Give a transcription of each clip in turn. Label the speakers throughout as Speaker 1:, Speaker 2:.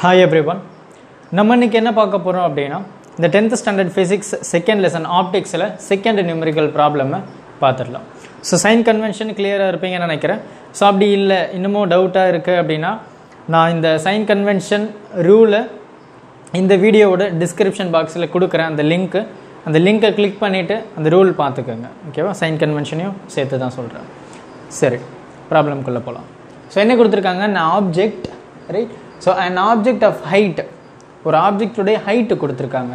Speaker 1: Hi everyone நம்ம இன்றைக்கி என்ன பார்க்க போகிறோம் அப்படின்னா இந்த tenth standard physics second lesson ஆப்டிக்ஸில் second numerical ப்ராப்ளமை பார்த்துடலாம். ஸோ சைன் கன்வென்ஷன் கிளியராக இருப்பீங்கன்னு நினைக்கிறேன். ஸோ அப்படி இல்லை இன்னமும் டவுட்டாக இருக்குது அப்படின்னா நான் இந்த சைன் கன்வென்ஷன் ரூலை இந்த வீடியோவோட டிஸ்கிரிப்ஷன் பாக்ஸில் கொடுக்குறேன் அந்த லிங்க்கு அந்த லிங்க்கை கிளிக் பண்ணிவிட்டு அந்த ரூல் பார்த்துக்கோங்க. ஓகேவா சைன் கன்வென்ஷனையும் சேர்த்து தான் சொல்கிறேன் சரி ப்ராப்ளம்குள்ளே போகலாம் ஸோ என்ன கொடுத்துருக்காங்க நான் object right so and object of height ஒரு ஆப்ஜெக்டுடைய ஹைட்டு கொடுத்துருக்காங்க.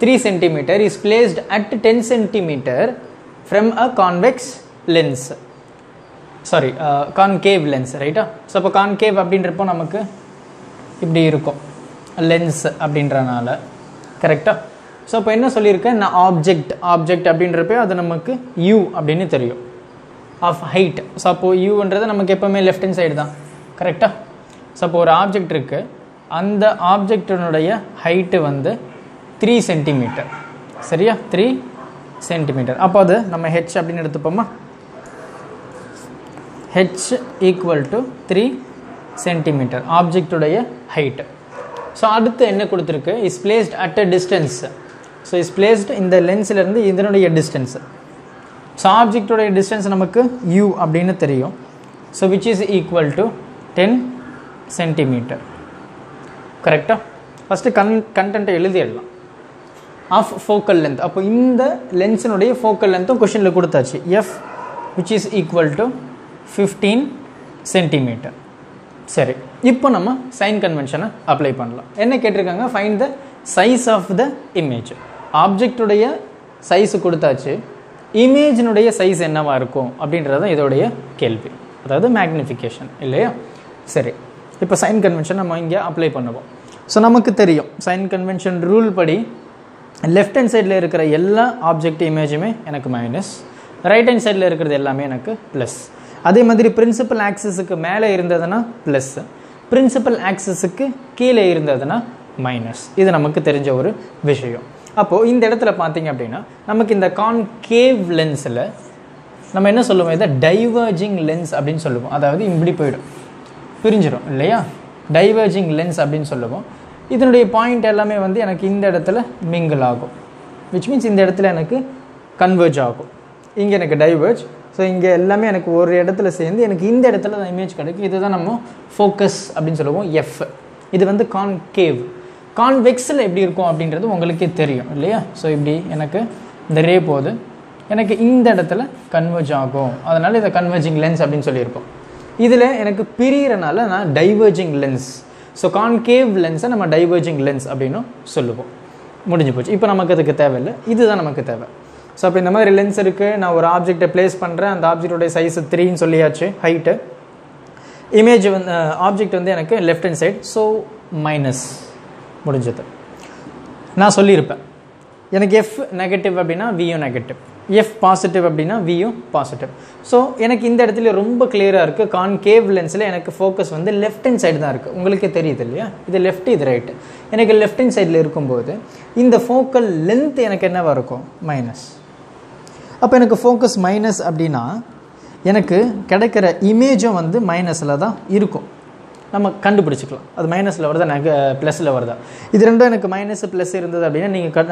Speaker 1: Three centimetre is placed at ten centimetre from a convex lens sorry concave lens ரைட்டா ஸோ அப்போ கான்கேவ் அப்படின்றப்போ நமக்கு இப்படி இருக்கும். லென்ஸ் அப்படின்றனால. கரெக்டாக ஸோ அப்போ என்ன சொல்லியிருக்கேன் நான் ஆப்ஜெக்ட் ஆப்ஜெக்ட் அப்படின்றப்ப அது நமக்கு யூ அப்படின்னு தெரியும். ஆஃப் ஹைட் ஸோ அப்போது யூன்றது நமக்கு எப்போவுமே லெஃப்ட் ஹேண்ட் சைடு தான். கரெக்டாக சப்போ ஒரு ஆப்ஜெக்ட் இருக்குது அந்த ஆப்ஜெக்டினுடைய ஹைட்டு வந்து த்ரீ சென்டிமீட்டர் சரியா? த்ரீ சென்டிமீட்டர் அப்போ அது நம்ம ஹெச் அப்படின்னு எடுத்துப்போமா? H equal to three centimetre ஆப்ஜெக்டுடைய height so அடுத்து என்ன கொடுத்துருக்கு? Is placed at a distance so is placed இந்த லென்ஸிலேருந்து இதனுடைய டிஸ்டன்ஸ் ஸோ ஆப்ஜெக்டுடைய டிஸ்டன்ஸ் நமக்கு யூ அப்படின்னு தெரியும். So which is equal to ten centimetre கரெக்டாக ஃபஸ்ட்டு கன் கண்டென்ட்டை எழுதிடலாம் ஆஃப் ஃபோக்கல் லென்த் அப்போ இந்த லென்ஸினுடைய ஃபோக்கல் லென்த்தும் கொஷினில் கொடுத்தாச்சு. F which is equal to fifteen centimetre சரி. இப்போ நம்ம சைன் கன்வென்ஷனை அப்ளை பண்ணலாம். என்ன கேட்டிருக்காங்க? Find the size of the image ஆப்ஜெக்டுடைய size கொடுத்தாச்சு. இமேஜினுடைய சைஸ் என்னவா இருக்கும்? அப்படின்றது தான் இதோடைய கேள்வி. அதாவது மேக்னிஃபிகேஷன் இல்லையா? சரி. இப்போ சைன் கன்வென்ஷன் நம்ம இங்கே அப்ளை பண்ணுவோம். ஸோ நமக்கு தெரியும். சைன் கன்வென்ஷன் ரூல் படி லெஃப்ட் ஹேண்ட் சைடில் இருக்கிற எல்லா ஆப்ஜெக்ட் இமேஜுமே எனக்கு மைனஸ் ரைட் ஹேண்ட் சைடில் இருக்கிறது எல்லாமே எனக்கு ப்ளஸ் அதே மாதிரி பிரின்சிபல் ஆக்சஸுக்கு மேலே இருந்ததுன்னா ப்ளஸ்ஸு பிரின்சிபல் ஆக்சஸுக்கு கீழே இருந்ததுன்னா மைனஸ் இது நமக்கு தெரிஞ்ச ஒரு விஷயம். அப்போது இந்த இடத்துல பார்த்தீங்க அப்படின்னா நமக்கு இந்த கான்கேவ் லென்ஸில் நம்ம என்ன சொல்லுவோம்? இதை டைவர்ஜிங் லென்ஸ் அப்படின்னு சொல்லுவோம். அதாவது இப்படி போயிடும். பிரிஞ்சிடும் இல்லையா? டைவர்ஜிங் லென்ஸ் அப்படின்னு சொல்லுவோம். இதனுடைய பாயிண்ட் எல்லாமே வந்து எனக்கு இந்த இடத்துல மிங்கிள் ஆகும். விச் மீன்ஸ் இந்த இடத்துல எனக்கு கன்வெர்ஜ் ஆகும். இங்கே எனக்கு டைவர்ஜ் ஸோ இங்கே எல்லாமே எனக்கு ஒரு இடத்துல சேர்ந்து எனக்கு இந்த இடத்துல தான் இமேஜ் கிடைக்கும். இதுதான் நம்ம ஃபோக்கஸ் அப்படின்னு சொல்லுவோம் எஃப் இது வந்து கான்கேவ் கான்வெக்ஸில் எப்படி இருக்கும் அப்படின்றது உங்களுக்கே தெரியும் இல்லையா? ஸோ இப்படி எனக்கு இந்த ரே போது எனக்கு இந்த இடத்துல கன்வெர்ஜ் ஆகும். அதனால் இதை கன்வெர்ஜிங் லென்ஸ் அப்படின்னு சொல்லியிருப்போம் இதில் எனக்கு பிரியறனால நான் டைவர்ஜிங் லென்ஸ் ஸோ கான்கேவ் லென்ஸை நம்ம டைவர்ஜிங் லென்ஸ் அப்படின்னு சொல்லுவோம். முடிஞ்சு போச்சு. இப்போ நமக்கு அதுக்கு தேவையில்லை. இதுதான் நமக்கு தேவை. ஸோ அப்போ இந்த மாதிரி லென்ஸ் இருக்குது நான் ஒரு ஆப்ஜெக்டை ப்ளேஸ் பண்ணுறேன் அந்த ஆப்ஜெக்டோடைய சைஸ் த்ரீன்னு சொல்லியாச்சு. ஹைட்டு இமேஜ் வந்து ஆப்ஜெக்ட் வந்து எனக்கு left hand side so minus முடிஞ்சது. நான் சொல்லியிருப்பேன். எனக்கு எஃப் நெகட்டிவ் அப்படின்னா வியூ நெகட்டிவ் எஃப் பாசிட்டிவ் அப்படின்னா வியும் பாசிட்டிவ் ஸோ எனக்கு இந்த இடத்துல ரொம்ப கிளியராக இருக்குது கான்கேவ் லென்ஸில் எனக்கு ஃபோக்கஸ் வந்து லெஃப்ட் ஹேண்ட் சைடு தான் இருக்குது உங்களுக்கே தெரியுது இல்லையா? இது லெஃப்ட் இது ரைட்டு எனக்கு லெஃப்ட் ஹேண்ட் சைடில் இருக்கும்போது இந்த ஃபோக்கல் லென்த் எனக்கு என்னவாக இருக்கும்? மைனஸ் அப்போ எனக்கு ஃபோக்கஸ் மைனஸ் அப்படின்னா எனக்கு கிடைக்கிற இமேஜும் வந்து மைனஸில் தான் இருக்கும். நம்ம கண்டுபிடிச்சிக்கலாம். அது மைனஸில் வருதா? நெக ப்ளஸில் வருதா? இது ரெண்டும் எனக்கு மைனஸ் ப்ளஸ் இருந்தது அப்படின்னா நீங்கள் க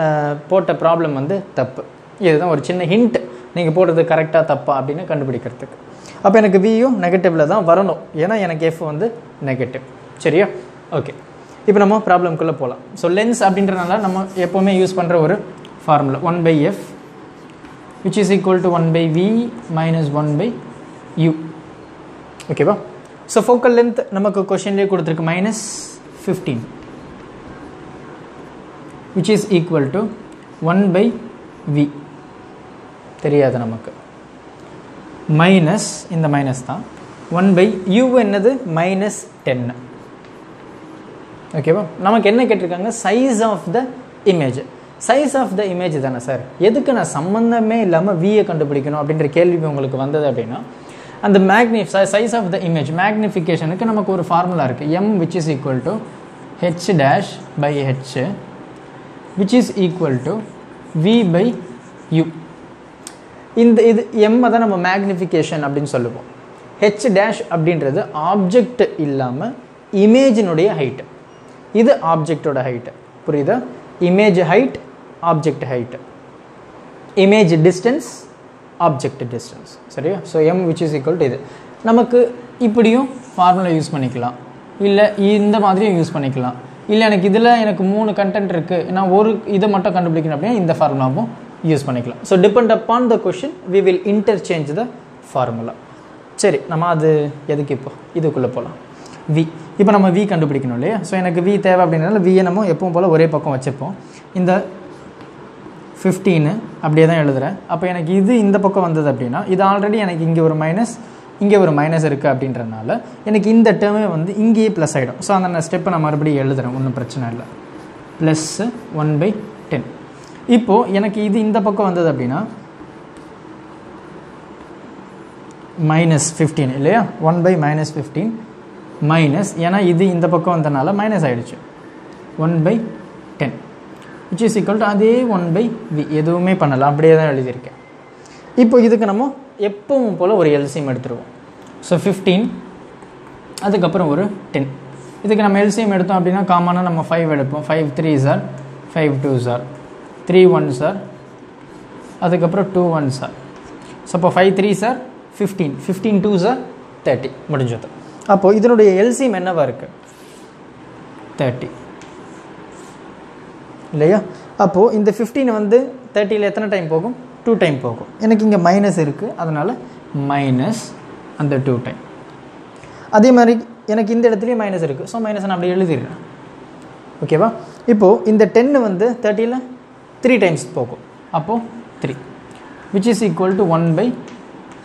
Speaker 1: போட்ட ப்ராப்ளம் வந்து தப்பு. இதுதான் ஒரு சின்ன ஹிண்ட் நீங்கள் போடுறது கரெக்டாக தப்பா அப்படின்னு கண்டுபிடிக்கிறதுக்கு. அப்போ எனக்கு வியும் நெகட்டிவில் தான் வரணும். ஏன்னா எனக்கு எஃப் வந்து நெகட்டிவ் சரியா? ஓகே இப்போ நம்ம ப்ராப்ளம்குள்ளே போகலாம் ஸோ லென்ஸ் அப்படின்றனால நம்ம எப்போவுமே யூஸ் பண்ணுற ஒரு formula one by F which is equal to one by V minus one by U ஓகேவா ஸோ ஃபோக்கல் லென்த் நமக்கு கொஷின்லேயே கொடுத்துருக்கு. Minus fifteen which is equal to one by V தெரியாது நமக்கு. மைனஸ் இந்த மைனஸ் தான். ஒன் பை யூ என்னது? Minus ten ஓகேவா நமக்கு என்ன கேட்டிருக்காங்க? Size of the image size of the image தானே சார் எதுக்கு நான் சம்மந்தமே இல்லாமல் வியை கண்டுபிடிக்கணும் அப்படின்ற கேள்வி உங்களுக்கு வந்தது அப்படின்னா அந்த மேக்னிஃப் சைஸ் ஆஃப் த இமேஜ் மேக்னிஃபிகேஷனுக்கு நமக்கு ஒரு ஃபார்முலா இருக்குது M which is equal to H dash by H which is equal to V by U இந்த இது எம்மை தான் நம்ம மேக்னிஃபிகேஷன் அப்படின்னு சொல்லுவோம். ஹெச் டேஷ் அப்படின்றது ஆப்ஜெக்ட் இல்லாமல் இமேஜினுடைய ஹைட்டு இது ஆப்ஜெக்டோட ஹைட்டு புரியுதா? Image height object height image distance object distance சரியா? So M which is equal to இது. நமக்கு இப்படியும் ஃபார்முலா யூஸ் பண்ணிக்கலாம். இல்லை இந்த மாதிரியும் யூஸ் பண்ணிக்கலாம். இல்லை எனக்கு இதில் எனக்கு மூணு கண்டென்ட் இருக்குது நான் ஒரு இதை மட்டும் கண்டுபிடிக்கணும் அப்படின்னா இந்த ஃபார்முலாவும் யூஸ் பண்ணிக்கலாம். So depend upon the question we will interchange the formula சரி நம்ம அது எதுக்கு இப்போ? இதுக்குள்ளே போகலாம் வி இப்போ நம்ம வி கண்டுபிடிக்கணும் இல்லையா? ஸோ எனக்கு வி தேவை அப்படின்றனால வியை நம்ம எப்பவும் போல் ஒரே பக்கம் வச்சுப்போம். இந்த ஃபிஃப்டீனு அப்படியே தான் எழுதுகிறேன் அப்போ எனக்கு இது இந்த பக்கம் வந்தது அப்படின்னா இது ஆல்ரெடி எனக்கு இங்கே ஒரு மைனஸ் இங்கே ஒரு மைனஸ் இருக்குது அப்படின்றனால எனக்கு இந்த டேர்மே வந்து இங்கேயே ப்ளஸ் ஆகிடும் ஸோ அந்த ஸ்டெப்பை நான் மறுபடியும் எழுதுகிறேன் ஒன்றும் பிரச்சனை இல்லை. ப்ளஸ்ஸு ஒன் பை இப்போது எனக்கு இது இந்த பக்கம் வந்தது அப்படின்னா மைனஸ் ஃபிஃப்டீன் இல்லையா? One by minus fifteen minus ஏன்னா இது இந்த பக்கம் வந்தனால மைனஸ் ஆகிடுச்சு one by ten which is equal to அதே ஒன் பை வி எதுவுமே பண்ணலாம் அப்படியே தான் எழுதியிருக்கேன். இப்போ இதுக்கு நம்ம எப்பவும் போல் ஒரு எல்சியம் எடுத்துருவோம். ஸோ ஃபிஃப்டீன் அதுக்கப்புறம் ஒரு டென் இதுக்கு நம்ம எல்சியம் எடுத்தோம் அப்படின்னா காமனாக நம்ம ஃபைவ் எடுப்போம். Five three sir five two sir three one sir அதுக்கப்புறம் டூ ஒன் சார் ஸோ அப்போ five three sir fifteen fifteen two sir thirty முடிஞ்சது. அப்போது இதனுடைய எல்சிஎம் என்னவாக இருக்குது தேர்ட்டி இல்லையா? அப்போது இந்த ஃபிஃப்டீன் வந்து தேர்ட்டியில் எத்தனை டைம் போகும்? டூ டைம் போகும். எனக்கு இங்கே மைனஸ் இருக்குது அதனால் மைனஸ் அந்த டூ டைம் அதே மாதிரி எனக்கு இந்த இடத்துலையும் மைனஸ் இருக்குது ஸோ மைனஸ் நான் அப்படியே எழுதிடுறேன். ஓகேவா இப்போது இந்த டென்னு வந்து தேர்ட்டியில் த்ரீ டைம்ஸ் போகும். அப்போது three which is equal to one by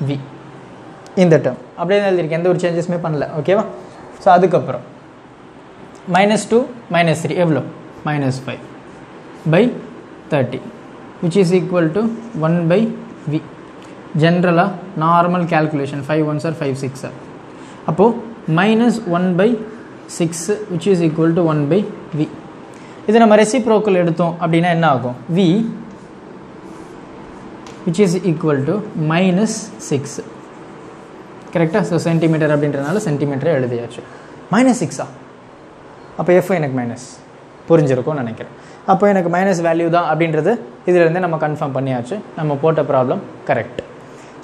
Speaker 1: V இந்த டேர்ம் அப்படியே தான் எழுதியிருக்கேன். எந்த ஒரு சேஞ்சஸுமே பண்ணல. ஓகேவா ஸோ அதுக்கப்புறம் மைனஸ் டூ மைனஸ் த்ரீ எவ்வளோ? Minus five by thirty which is equal to one by V ஜென்ரலாக normal calculation five one sir five six sir அப்போது minus one by six which is equal to one by V இது நம்ம reciprocal எடுத்தோம் அப்படின்னா என்ன ஆகும்? V which is equal to minus six கரெக்டாக so centimetre அப்படின்றனால சென்டிமீட்டரை எழுதியாச்சு. மைனஸ் சிக்ஸா அப்போ எஃப் எனக்கு மைனஸ் புரிஞ்சிருக்கும்னு நினைக்கிறேன். அப்போ எனக்கு மைனஸ் வேல்யூ தான் அப்படின்றது இதிலேருந்தே நம்ம கன்ஃபார்ம் பண்ணியாச்சு. நம்ம போட்ட ப்ராப்ளம் கரெக்ட்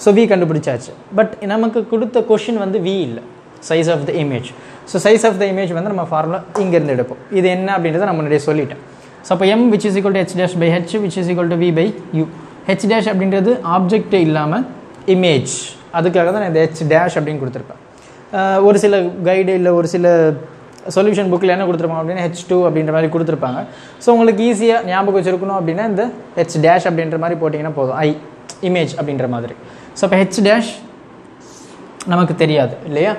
Speaker 1: ஸோ வி கண்டுபிடிச்சாச்சு. பட் நமக்கு கொடுத்த கொஷின் வந்து வி இல்லை. Size of the image so size of the image வந்து நம்ம ஃபார்முலா இங்கேருந்து எடுப்போம். இது என்ன அப்படின்றத நம்ம முன்னாடியே சொல்லிட்டேன். ஸோ அப்போ M which is equal to H dash by H which is equal to V by U H dash அப்படின்றது ஆப்ஜெக்ட் இல்லாமல் இமேஜ் அதுக்காக தான் நான் இந்த ஹெச் டேஷ் அப்படின்னு கொடுத்துருப்பேன். ஒரு சில கைடு இல்லை ஒரு சில சொல்யூஷன் புக்கில் என்ன கொடுத்துருப்பாங்க அப்படின்னா ஹெச் டூ அப்படின்ற மாதிரி கொடுத்துருப்பாங்க. ஸோ உங்களுக்கு ஈஸியாக ஞாபகம் வச்சுருக்கணும் அப்படின்னா இந்த ஹெச் டேஷ் அப்படின்ற மாதிரி போட்டிங்கன்னா போதும். ஐ இமேஜ் அப்படின்ற மாதிரி. ஸோ இப்போ ஹெச் டேஷ் நமக்கு தெரியாது இல்லையா?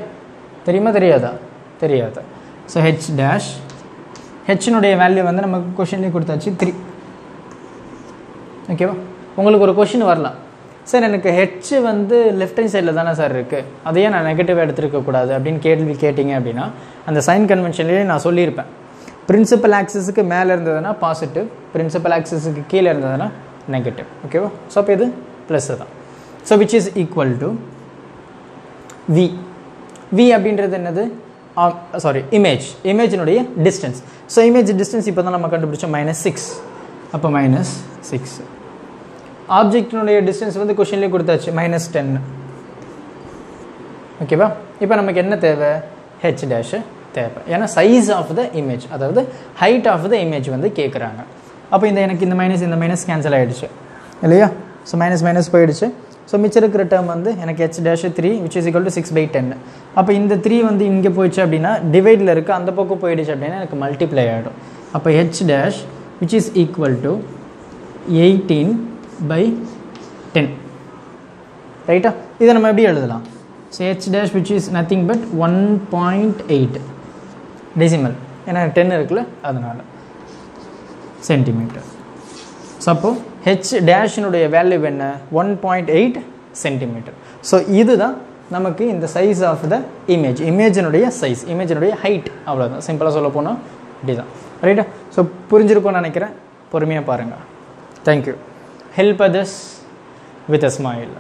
Speaker 1: தெரியுமா? தெரியாதா? தெரியாதா. ஸோ ஹெச் டேஷ் ஹெச்னுடைய வேல்யூ வந்து நமக்கு கொஷின்லேயே கொடுத்தாச்சு த்ரீ ஓகேவா உங்களுக்கு ஒரு கொஷின் வரலாம். சார் எனக்கு ஹெச் வந்து லெஃப்ட் ஹேண்ட் சைடில் தானே சார் இருக்குது அதையே நான் நெகட்டிவாக எடுத்துருக்கக்கூடாது அப்படின்னு கேள்வி கேட்டிங்க அப்படின்னா அந்த சைன் கன்வென்ஷன்லேயே நான் சொல்லியிருப்பேன். பிரின்சிபல் ஆக்சஸுக்கு மேலே இருந்ததுன்னா பாசிட்டிவ் பிரின்சிபல் ஆக்சஸுக்கு கீழே இருந்ததுன்னா நெகட்டிவ் ஓகேவா ஸோ அப்போ இது ப்ளஸ் தான். So which is equal to V V அப்படின்றது என்னது? சாரி இமேஜ் இமேஜினுடைய டிஸ்டன்ஸ் ஸோ இமேஜ் டிஸ்டன்ஸ் இப்போ தான் நம்ம கண்டுபிடிச்சோம். மைனஸ் சிக்ஸ் அப்போ மைனஸ் சிக்ஸ் ஆப்ஜெக்டினுடைய டிஸ்டன்ஸ் வந்து கொஷின்லேயே கொடுத்தாச்சு. மைனஸ் டென் ஓகேவா இப்போ நமக்கு என்ன தேவை? ஹெச் டேஷு தேவை. ஏன்னா சைஸ் ஆஃப் த இமேஜ் அதாவது ஹைட் ஆஃப் த இமேஜ் வந்து கேட்குறாங்க அப்போ இந்த எனக்கு இந்த மைனஸ் இந்த மைனஸ் கேன்சல் ஆகிடுச்சு இல்லையா? ஸோ மைனஸ் மைனஸ் போயிடுச்சு. ஸோ மிச்சம் இருக்கிற டேர்ம் வந்து எனக்கு H dash three which is equal to six by ten அப்போ இந்த த்ரீ வந்து இங்கே போயிடுச்சு அப்படின்னா டிவைடில் இருக்குது அந்த பக்கம் போயிடுச்சு அப்படின்னா எனக்கு மல்டிப்ளை ஆகிடும் அப்போ H dash which is equal to eighteen by ten ரைட்டா இதை நம்ம எப்படி எழுதலாம்? So H dash which is nothing but one point eight decimal ஏன்னா டென் இருக்குல்ல அதனால். சென்டிமீட்டர் ஸோ அப்போது ஹெச் டேஷினுடைய வேல்யூ என்ன? One point eight centimetre so இதுதான் நமக்கு இந்த சைஸ் ஆஃப் த இமேஜ் இமேஜினுடைய சைஸ் இமேஜினுடைய ஹைட் அவ்வளோதான் சிம்பிளாக சொல்ல போனால் இப்படி தான் ரைட்டா ஸோ புரிஞ்சிருக்கும்னு நினைக்கிறேன். பொறுமையாக பாருங்கள் thank you help others with a smile